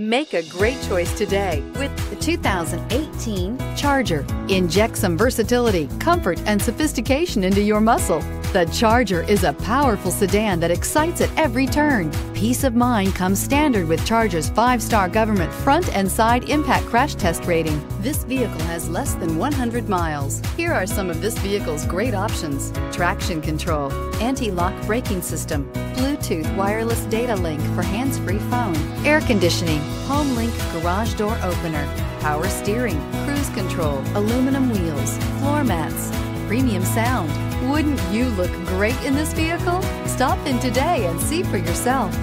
Make a great choice today with the 2018 Charger. Inject some versatility, comfort, and sophistication into your muscle. The Charger is a powerful sedan that excites at every turn. Peace of mind comes standard with Charger's five-star government front and side impact crash test rating. This vehicle has less than 100 miles. Here are some of this vehicle's great options. Traction control, anti-lock braking system, Bluetooth wireless data link for hands-free phone, air conditioning, HomeLink garage door opener, power steering, cruise control, aluminum wheels, floor mats, premium sound. Wouldn't you look great in this vehicle? Stop in today and see for yourself.